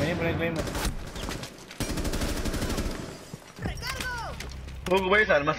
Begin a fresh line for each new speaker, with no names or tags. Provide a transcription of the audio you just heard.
ahí, por ahí, Claymore.
Hugo, güeyes armas.